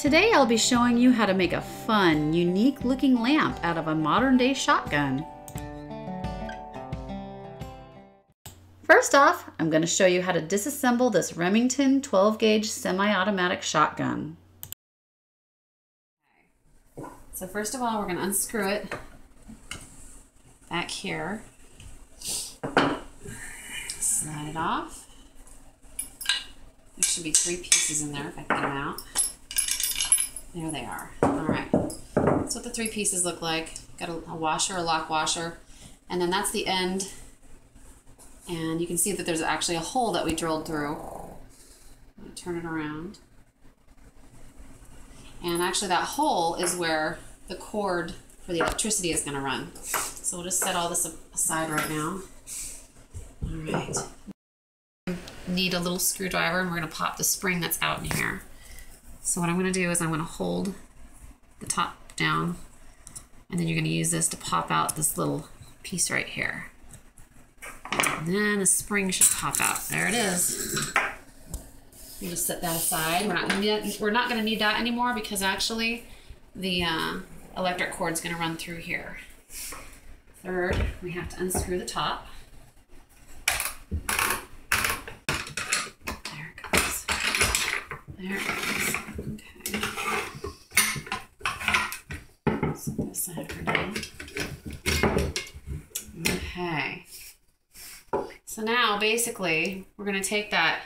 Today I'll be showing you how to make a fun, unique looking lamp out of a modern day shotgun. First off, I'm going to show you how to disassemble this Remington 12 gauge semi-automatic shotgun. So first of all, we're going to unscrew it back here. Slide it off. There should be three pieces in there if I get them out. There they are. All right. That's what the three pieces look like. Got a, a washer, a lock washer, and then that's the end. And you can see that there's actually a hole that we drilled through. turn it around. And actually that hole is where the cord for the electricity is going to run. So we'll just set all this aside right now. All right. Need a little screwdriver and we're going to pop the spring that's out in here. So what I'm going to do is I'm going to hold the top down and then you're going to use this to pop out this little piece right here. And then the spring should pop out. There it is. You just set that aside. We're not going to need, we're not going to need that anymore because actually the uh, electric cord is going to run through here. Third, we have to unscrew the top. There it goes. There it goes. So now basically we're going to take that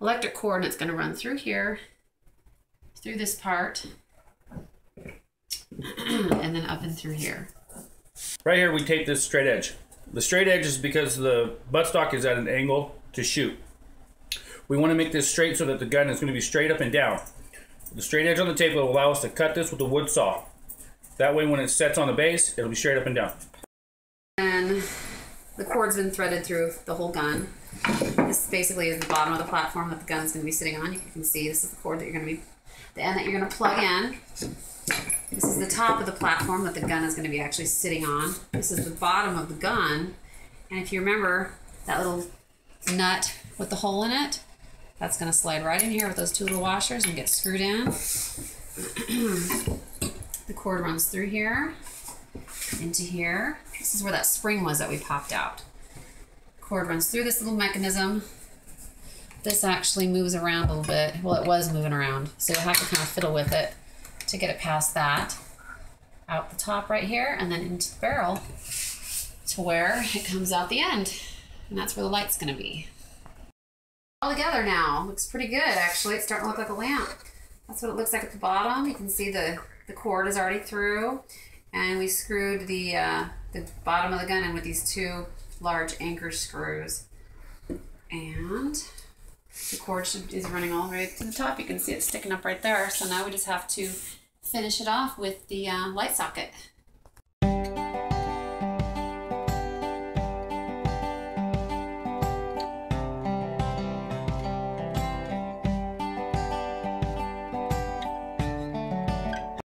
electric cord and it's going to run through here, through this part, and then up and through here. Right here we tape this straight edge. The straight edge is because the buttstock is at an angle to shoot. We want to make this straight so that the gun is going to be straight up and down. The straight edge on the tape will allow us to cut this with a wood saw. That way when it sets on the base, it'll be straight up and down. Cord's been threaded through the whole gun. This basically is the bottom of the platform that the gun's going to be sitting on. You can see this is the cord that you're going to be, the end that you're going to plug in. This is the top of the platform that the gun is going to be actually sitting on. This is the bottom of the gun. And if you remember that little nut with the hole in it, that's going to slide right in here with those two little washers and get screwed in. the cord runs through here, into here. This is where that spring was that we popped out. Cord runs through this little mechanism. This actually moves around a little bit. Well, it was moving around, so you'll have to kind of fiddle with it to get it past that. Out the top right here, and then into the barrel to where it comes out the end. And that's where the light's gonna be all together now. Looks pretty good, actually. It's starting to look like a lamp. That's what it looks like at the bottom. You can see the, the cord is already through. And we screwed the, uh, the bottom of the gun in with these two large anchor screws. And the cord is running all the way to the top. You can see it sticking up right there. So now we just have to finish it off with the uh, light socket.